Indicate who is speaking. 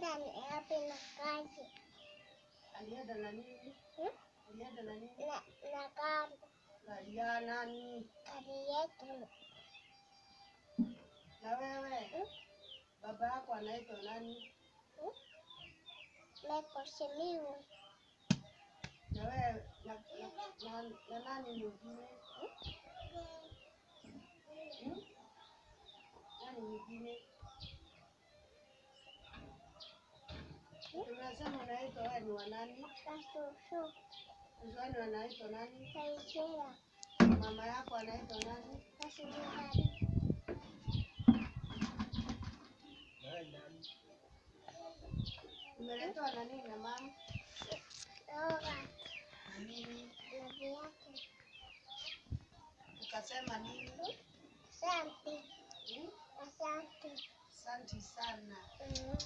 Speaker 1: dan Ella pindah lagi.
Speaker 2: Alia dan ini
Speaker 1: Hmm?
Speaker 2: Alia. Na,
Speaker 1: nakam. Nah,
Speaker 2: nah, Alia Nani.
Speaker 1: Alia tu.
Speaker 2: Na ya, wewe.
Speaker 1: Hmm?
Speaker 2: Baba yako anaitwa nani?
Speaker 1: Hmm? Michael Simiyu.
Speaker 2: Na ya, na, ya, na, na, na nani? Hmm? Hmm? Nani? Tunasema unaitwa wewe ni wa nani? Mzani anaitwa nani? Mama yako anaitwa nani? Umeletwa na nini na mama? Nini? Ukasema nini?
Speaker 1: Asante
Speaker 2: Hmm?
Speaker 1: asante
Speaker 2: Asante sana.
Speaker 1: Mm.